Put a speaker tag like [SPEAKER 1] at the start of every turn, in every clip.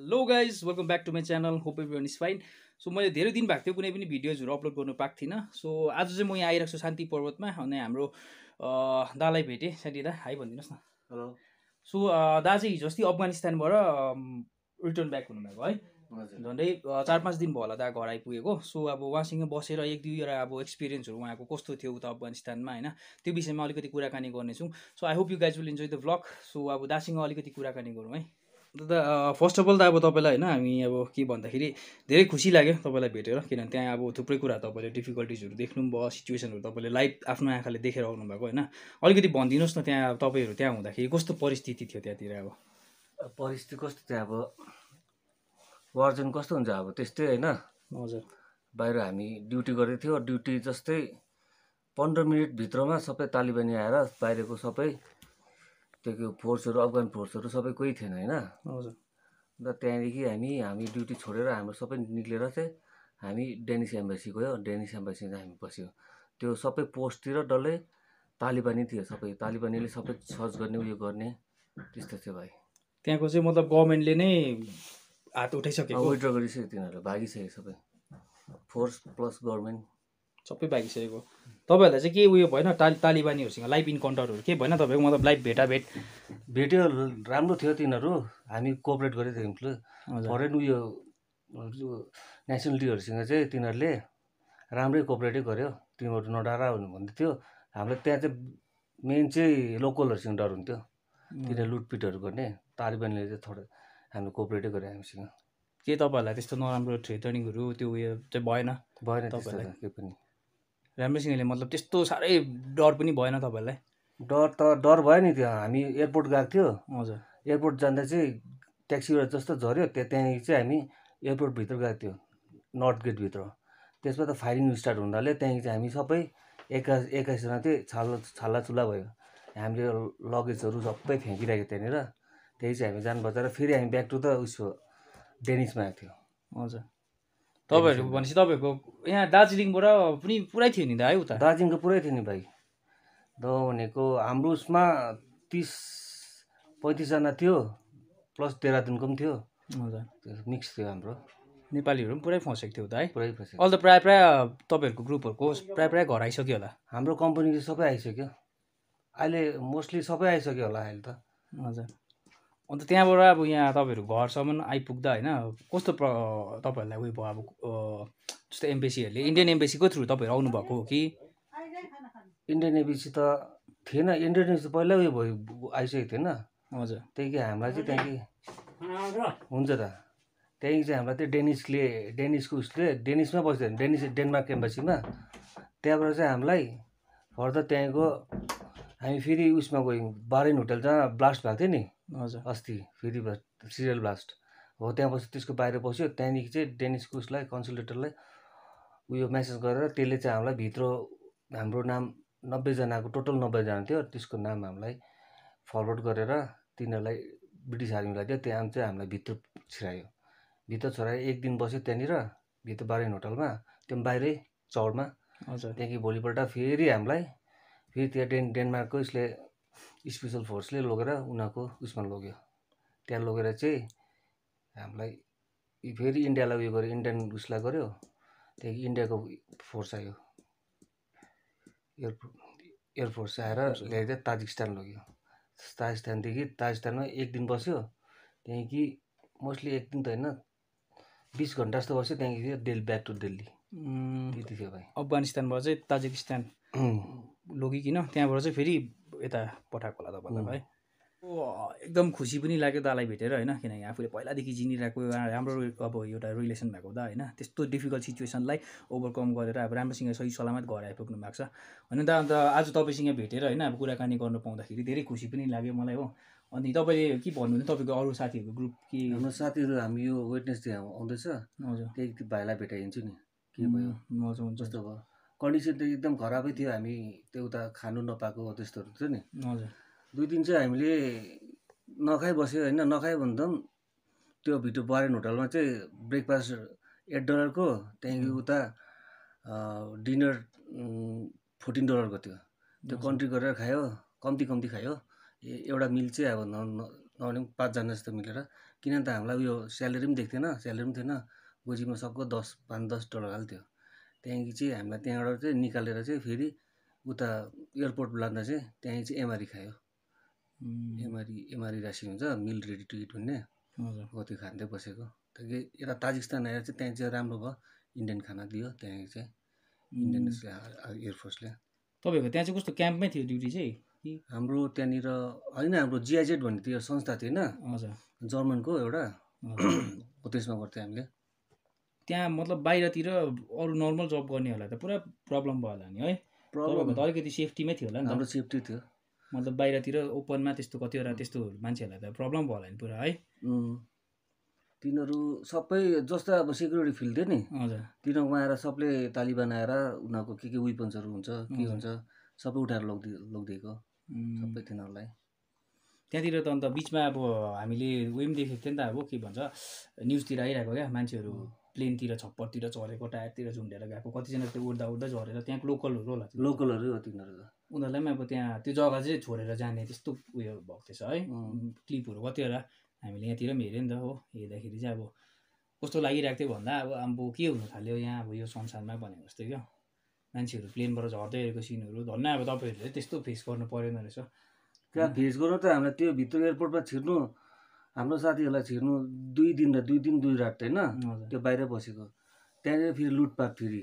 [SPEAKER 1] Low guys welcome back to my channel hope every is fine so मैले धेरै दिन भएको थियो कुनै पनि भिडियोजहरू अपलोड गर्नु पाएको थिइनँ। सो आज चाहिँ म यहाँ आइरहेको छु शान्ति पर्वतमा अनि हाम्रो दालाई भेटेँ। साथी दा हाई भनिदिनुहोस् न।
[SPEAKER 2] हेलो।
[SPEAKER 1] सो दा चाहिँ हिजो अस्ति अफगानिस्तानबाट रिटर्न ब्याक हुनुभएको है। झन्डै चार पाँच दिन भयो होला दा घर आइपुगेको। सो अब उहाँसँग बसेर एक दुईवटा अब एक्सपिरियन्सहरू उहाँको कस्तो थियो उता अफगानिस्तानमा होइन? त्यो विषयमा अलिकति कुराकानी गर्नेछौँ। So I hope you guys will enjoy the vlog so अब दासँग अलिकति कुराकानी गरौँ है। दादा फर्स्ट अफ अल त अब तपाईँलाई होइन हामी अब के भन्दाखेरि धेरै खुसी लाग्यो तपाईँलाई भेटेर किनभने त्यहाँ अब थुप्रै कुरा तपाईँले डिफिकल्टिजहरू देख्नु पनि भयो सिचुएसनहरू तपाईँले लाइभ आफ्नो आँखाले देखेर आउनुभएको होइन। अलिकति भनिदिनुहोस् न त्यहाँ तपाईँहरू त्यहाँ हुँदाखेरि कस्तो परिस्थिति थियो त्यहाँतिर अब?
[SPEAKER 2] अब परिस्थिति कस्तो थियो अब? वर्जन कस्तो हुन्छ अब? त्यस्तै होइन।
[SPEAKER 1] हजुर।
[SPEAKER 2] बाहिर हामी ड्युटी गरेको थियो ड्युटी जस्तै पन्ध्र मिनटभित्रमा सबै तालिबानी आएर बाहिरको सबै त्यो के फोर्सहरू अफगान फोर्सहरू सबै कोही थिएन होइन?
[SPEAKER 1] हजुर।
[SPEAKER 2] अन्त त्यहाँदेखि हामी हामी ड्युटी छोडेर हाम्रो सबै निक्लेर चाहिँ हामी डेनिस एम्बेसी गयो डेनिस एम्बेसीमा हामी बस्यो। त्यो सबै पोस्टतिर डल्लै तालिबानी थियो सबै तालिबानीले सबै सर्च गर्ने उयो गर्ने त्यस्तो थियो भाइ।
[SPEAKER 1] त्यहाँको चाहिँ मतलब गभर्मेन्टले नै हात उठाइसकेको।
[SPEAKER 2] विड्र गरिसक्यो तिनीहरू भागिसक्यो सबै। Force plus government.
[SPEAKER 1] सबै बाइसकेको तपाईँहरूलाई चाहिँ के उयो भएन ताल तालिबानीहरूसँग लाइभ इन्काउन्टरहरू के भएन तपाईँको? मतलब लाइभ भेटाभेट?
[SPEAKER 2] भेट्यो राम्रो थियो तिनीहरू। हामी कोअपरेट गरेको थियौँ फरेन उयो नेसनलिटीहरूसँग चाहिँ तिनीहरूले राम्रै कोअपरेटै गर्यो। तिमीहरू नडरा भन्दै थियो हामीलाई त्यहाँ चाहिँ मेन चाहिँ लोकलहरूसँग डर हुन्थ्यो। तिनीहरू लुटपिटहरू गर्ने। तालिबानले चाहिँ थोरै हामीले कोअपरेटै गर्यो हामीसँग।
[SPEAKER 1] के तपाईँहरूलाई त्यस्तो नराम्रो थ्रेटनिङहरू त्यो उयो चाहिँ भएन?
[SPEAKER 2] भएन त्यस्तो
[SPEAKER 1] तपाईँलाई?
[SPEAKER 2] त केही पनि।
[SPEAKER 1] राम्रोसँगले मतलब त्यस्तो साह्रै डर पनि भएन तपाईँहरूलाई
[SPEAKER 2] डर त डर भयो नि त्यो। हामी एयरपोर्ट गएको थियो।
[SPEAKER 1] हजुर।
[SPEAKER 2] एयरपोर्ट जाँदा चाहिँ ट्याक्सीबाट जस्तो झऱ्यो। त्यहाँ त्यहाँदेखि चाहिँ हामी एयरपोर्टभित्र गएको थियो। नर्थ गेटभित्र त्यसमा त फायरिङ स्टार्ट हुनाले त्यहाँदेखि चाहिँ हामी सबै एक्काइस एक्काइसजना चाहिँ छाल्ला चुल्ला भयो। हामीले लगेजहरू सबै फ्याँकिरहेको त्यहाँनिर। त्यही चाहिँ हामी जान बचाएर फेरि हामी ब्याक टु द उसको डेनिसमा आएको थियो।
[SPEAKER 1] हजुर। तपाईँहरू भनेपछि तपाईँहरूको यहाँ दार्जिलिङबाट पनि पुरै थियो नि त है उता?
[SPEAKER 2] दार्जिलिङको पुरै थियो नि भाइ। द भनेको हाम्रो उसमा तिस पैँतिसजना थियो प्लस देहरादुनको पनि थियो।
[SPEAKER 1] हजुर।
[SPEAKER 2] मिक्स थियो हाम्रो।
[SPEAKER 1] नेपालीहरू पनि पुरै फसेको थियो उता है?
[SPEAKER 2] पुरै पछि
[SPEAKER 1] अहिले त प्रायः प्रायः तपाईँहरूको ग्रुपहरूको प्रायः प्रायः घर आइसक्यो होला?
[SPEAKER 2] हाम्रो कम्पनी चाहिँ सबै आइसक्यो। अहिले मोस्टली सबै आइसक्यो होला अहिले त।
[SPEAKER 1] हजुर। अन्त त्यहाँबाट अब यहाँ तपाईँहरू घरसम्म आइपुग्दा होइन कस्तो प्र तपाईँहरूलाई उयो भयो अब जस्तो एम्बेसीहरूले इन्डियन एम्बेसीको थ्रु तपाईँहरू आउनुभएको हो कि?
[SPEAKER 2] इन्डियन नेभी त थिएन इन्डियन त पहिल्यै उयो भयो आइसकेको थिएन।
[SPEAKER 1] हजुर।
[SPEAKER 2] त्यहाँदेखि हामीलाई चाहिँ त्यहाँदेखि हुन्छ त। त्यहाँदेखि चाहिँ हामीलाई त्यो डेनिसले डेनिसको उसले डेनिसमा बस्दैन डेनिस डेनमार्क एम्बेसीमा त्यहाँबाट चाहिँ हामीलाई फर्दर त्यहाँको हामी फेरि उसमा गयौँ। बारेन होटल जहाँ ब्लास्ट भएको थियो नि।
[SPEAKER 1] हजुर।
[SPEAKER 2] अस्ति फेरि सिरियल ब्लास्ट। हो त्यहाँ बस्यो त्यसको बाहिर बस्यो। त्यहाँदेखि चाहिँ डेनिसको उसलाई कन्सल्टेटरलाई उयो मेसेज गरेर त्यसले चाहिँ हामीलाई भित्र हाम्रो नाम नब्बेजनाको टोटल नब्बेजना थियो। त्यसको नाम हामीलाई फरवर्ड गरेर तिनीहरूलाई ब्रिटिस आर्मीलाई दियो। त्यहाँ चाहिँ हामीलाई भित्र छिरायो। भित्र छोराएर एक दिन बस्यो त्यहाँनिर भित्र बारेन होटलमा। त्यो बाहिरै चौरमा
[SPEAKER 1] हजुर।
[SPEAKER 2] त्यहाँदेखि भोलिपल्ट फेरि हामीलाई फेरि त्यहाँ डेन डेनमार्कको उसले स्पेसल फोर्सले लगेर उनीहरूको उसमा लग्यो। त्यहाँ लगेर चाहिँ हामीलाई फेरि इन्डियालाई उयो गर्यो इन्डियन उसलाई गर्यो। त्यहाँदेखि इन्डियाको फोर्स आयो। एयर एयरफोर्स आएर ल्याइदियो ताजिकिस्तान लग्यो। ताजिकिस्तानदेखि ताजिकिस्तानमा एक दिन बस्यो। त्यहाँदेखि मोस्टली एक दिन त होइन बिस घन्टा जस्तो बस्यो। त्यहाँदेखि दिल्ली ब्याक टु दिल्ली। त्यति थियो भाइ।
[SPEAKER 1] अफगानिस्तानबाट चाहिँ ताजिकिस्तान। लगिकन त्यहाँबाट चाहिँ फेरि यता पठाएको होला तपाईँलाई है। एकदम खुसी पनि लाग्यो दालाई भेटेर होइन किनकि आफूले पहिलादेखि चिनिरहेको राम्रो अब एउटा रिलेसन भएको हुँदा होइन त्यस्तो डिफिकल्ट सिचुएसनलाई ओभरकम गरेर अब राम्रोसँग सही सलामत घर आइपुग्नु भएको छ। होइन त अन्त आज तपाईँसँग भेटेर होइन अब कुराकानी गर्नु पाउँदाखेरि धेरै खुसी पनि लाग्यो मलाई हो। अनि तपाईँले के भन्नुहुन्छ तपाईँको अरू साथीहरूको ग्रुप के?
[SPEAKER 2] हाम्रो साथीहरू हामी यो वेटनेसडे आउँदैछ।
[SPEAKER 1] हजुर।
[SPEAKER 2] त्यही त्यो भाइलाई भेटाइदिन्छु नि। के भयो?
[SPEAKER 1] हजुर हुन्छ।
[SPEAKER 2] जस्तो भयो? कन्डिसन त एकदम खराबै थियो हामी त्यो उता खानु नपाएको त्यस्तोहरू थियो नि।
[SPEAKER 1] हजुर।
[SPEAKER 2] दुई दिन चाहिँ हामीले नखाइ बस्यो होइन नखाइ भन्दा पनि त्यो भिडियो बारेन होटलमा चाहिँ ब्रेकफास्ट एट डलरको त्यहाँदेखि उता डिनर फोर्टिन डलरको थियो। त्यो कन्ट्री गरेर खायो कम्ती कम्ती खायो। एउटा मिल चाहिँ अब नभने पनि पाँचजना जस्तो मिलेर किनभने त हामीलाई उयो स्यालेरी पनि दिएको थिएन स्यालेरी पनि थिएन। गोजीमा सबको दस पाँच दस डलर हाल्थ्यो। त्यहाँदेखि चाहिँ हामीलाई त्यहाँबाट चाहिँ निकालेर चाहिँ फेरि उता एयरपोर्ट लाँदा चाहिँ त्यहाँदेखि चाहिँ एमआरई खायो।
[SPEAKER 1] उम्,
[SPEAKER 2] एमआरई एमआरई रासिन हुन्छ मिल रेडी टु इट भन्ने हो त्यो खाँदै बसेको। त्यहाँदेखि यता ताजिकिस्तान आएर चाहिँ त्यहाँ चाहिँ राम्रो भयो। इन्डियन खाना दियो त्यहाँदेखि चाहिँ। इन्डियन एयरफोर्सले
[SPEAKER 1] तपाईँहरूको त्यहाँ चाहिँ कस्तो क्याम्पमै थियो ड्युटी चाहिँ?
[SPEAKER 2] हाम्रो त्यहाँनिर होइन हाम्रो जिआइजेड भन्ने त्यो संस्था थियो होइन जर्मनको एउटा। हो त्यसमा गर्थ्यो हामीले।
[SPEAKER 1] त्यहाँ मतलब बाहिरतिर अरू नर्मल जब गर्नेहरूलाई त पुरा प्रब्लम भयो होला नि है?
[SPEAKER 2] प्रब्लम
[SPEAKER 1] त अलिकति सेफ्टीमै थियो होला नि
[SPEAKER 2] हाम्रो सेफ्टी थियो।
[SPEAKER 1] मतलब बाहिरतिर ओपनमा त्यस्तो कतिवटा त्यस्तो मान्छेहरूलाई त प्रब्लम भयो होला नि पुरा है?
[SPEAKER 2] तिनीहरू सबै जस्तो अब सेक्युरिटी फिल्ड थियो नि
[SPEAKER 1] हजुर।
[SPEAKER 2] तिनीहरूमा आएर सबले तालिबान आएर उनीहरूको के के वेपन्सहरू हुन्छ के। हुन्छ सबै उठाएर लगिदिए लगिदिएको। सबै तिनीहरूलाई।
[SPEAKER 1] त्यहाँतिर त अन्त बिचमा अब हामीले उयो पनि देखेको थियो नि त अब के भन्छ न्युजतिर आइरहेको क्या मान्छेहरू। प्लेनतिर छप्परतिर चढेको टायरतिर झुन्डेर गएको कतिजना त्यो उड्दा उड्दा झरेर त्यहाँको लोकलहरू होला।
[SPEAKER 2] लोकलहरू हो तिनीहरू
[SPEAKER 1] उनीहरूलाई पनि अब त्यहाँ त्यो जग्गा चाहिँ छोडेर जाने त्यस्तो उयो भएको थिएछ है. क्लिपहरू कतिवटा हामीले यहाँतिर पनि हेऱ्यो नि त हो हेर्दाखेरि चाहिँ अब कस्तो लागिरहेको थियो भन्दा अब अब के हुनु थाल्यो यहाँ अब यो संसारमा भनेको जस्तो क्या। मान्छेहरू प्लेनबाट झर्दै गरेको सिनहरू धन्न अब तपाईँहरूले त्यस्तो फेस गर्नु परेन रहेछ।
[SPEAKER 2] त्यहाँ फेस गर्नु त हामीलाई त्यो भित्र एयरपोर्टमा छिर्नु। हाम्रो साथीहरूलाई छिर्नु दुई दिन र दुई दिन दुई रात होइन त्यो बाहिर बसेको। त्यहाँनिर फेरि लुटपाट फेरि।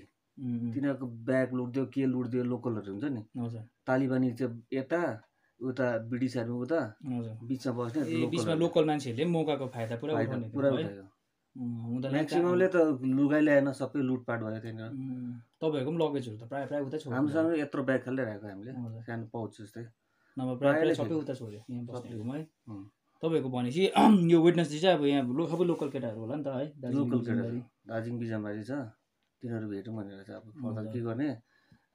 [SPEAKER 2] तिनीहरूको ब्याग लुट्दियो के लुट्दियो लोकलहरू हुन्छ नि। तालिबानी चाहिँ यता उता ब्रिटिस आर्मी उता बिचमा बस्ने
[SPEAKER 1] बिचमा। लोकल मान्छेहरूले मौकाको फाइदा पुरा
[SPEAKER 2] पुरा उठायो। म्याक्सिममले त लुगाइ ल्याएन सबै लुटपाट भयो त्यहाँनिर।
[SPEAKER 1] तपाईँहरूको पनि लगेजहरू त प्रायः प्रायः उतै छोड्यो।
[SPEAKER 2] हामीसँग यत्रो ब्याग खाल्दै राखेको हामीले। सानो पाउच जस्तै।
[SPEAKER 1] नभए प्रायः सबै। उता छोड्यो. तपाईँहरूको भनेपछि यो वेडनेसडे चाहिँ अब यहाँ लो सबै लोकल केटाहरू होला नि त है
[SPEAKER 2] लोकल केटाहरू। दार्जिलिङ बिजनबारी छ तिनीहरू भेटौँ भनेर चाहिँ अब फर्दर। के गर्ने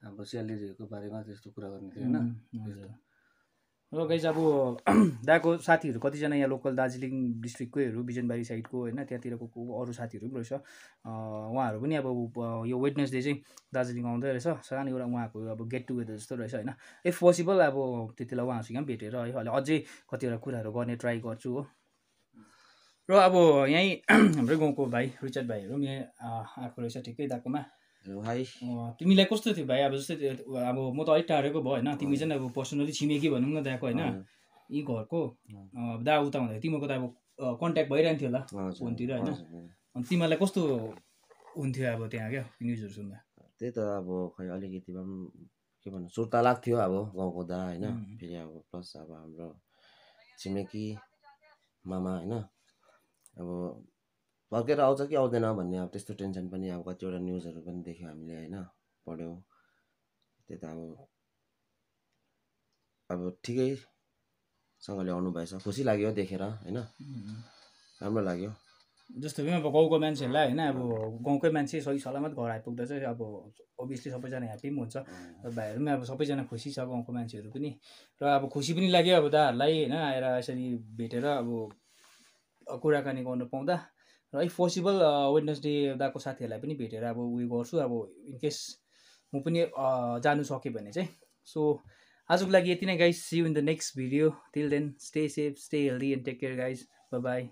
[SPEAKER 2] अब स्यालेरीहरूको बारेमा त्यस्तो कुरा गर्ने थियो होइन
[SPEAKER 1] र गाइज अब दाको साथीहरू कतिजना यहाँ लोकल दार्जिलिङ डिस्ट्रिक्टकैहरू बिजनबारी साइडको होइन त्यहाँतिरको को अरू साथीहरू पनि रहेछ। उहाँहरू पनि अब यो वेडनेसडे चाहिँ दार्जिलिङ आउँदै रहेछ। सानो एउटा उहाँको अब गेट टुगेदर जस्तो रहेछ होइन। इफ पोसिबल अब त्यति बेला उहाँहरूसँग पनि भेटेर है अहिले अझै कतिवटा कुराहरू गर्ने ट्राई गर्छु हो। र अब यहीँ हाम्रै गाउँको भाइ रिचर्ड भाइहरू पनि यहाँ आएको रहेछ ठिकै दाकोमा। तिमीलाई कस्तो थियो भाइ? अब जस्तै अब म त अलिक टाढेको भयो होइन। तिमी चाहिँ अब पर्सनली छिमेकी भनौँ न दाको होइन। यी घरको। दा उता हुँदाखेरि तिमीहरूको त अब कन्ट्याक्ट भइरहन्थ्यो होला फोनतिर होइन। अनि तिमीहरूलाई कस्तो हुन्थ्यो अब त्यहाँ क्या न्युजहरू सुन्दा?
[SPEAKER 3] त्यही त अब खै अलिकति भए पनि के भन्नु सुर्ता लाग्थ्यो अब गाउँको दा होइन. फेरि अब प्लस अब हाम्रो छिमेकी मामा होइन। अब फर्केर आउँछ कि आउँदैन भन्ने अब त्यस्तो टेन्सन पनि अब कतिवटा न्युजहरू पनि देख्यो हामीले होइन पढ्यौँ। त्यही त अब अब ठिकैसँगले आउनुभएछ। खुसी लाग्यो देखेर होइन? राम्रो लाग्यो।
[SPEAKER 1] जस्तो कि अब गाउँको मान्छेहरूलाई होइन अब गाउँकै मान्छे सही सलामत घर आइपुग्दा चाहिँ अब अभियसली सबैजना ह्याप्पी पनि हुन्छ। र भाइहरू पनि अब सबैजना खुसी छ गाउँको मान्छेहरू पनि। र अब खुसी पनि लाग्यो अब दाहरूलाई होइन आएर यसरी भेटेर अब कुराकानी गर्नु पाउँदा। र इफ पोसिबल वेडनेसडे दाको साथीहरूलाई पनि भेटेर अब उयो गर्छु अब इनकेस म पनि जानु सकेँ भने चाहिँ। सो आजको लागि यति नै guys see in the next video till then stay safe stay healthy and take care guys bye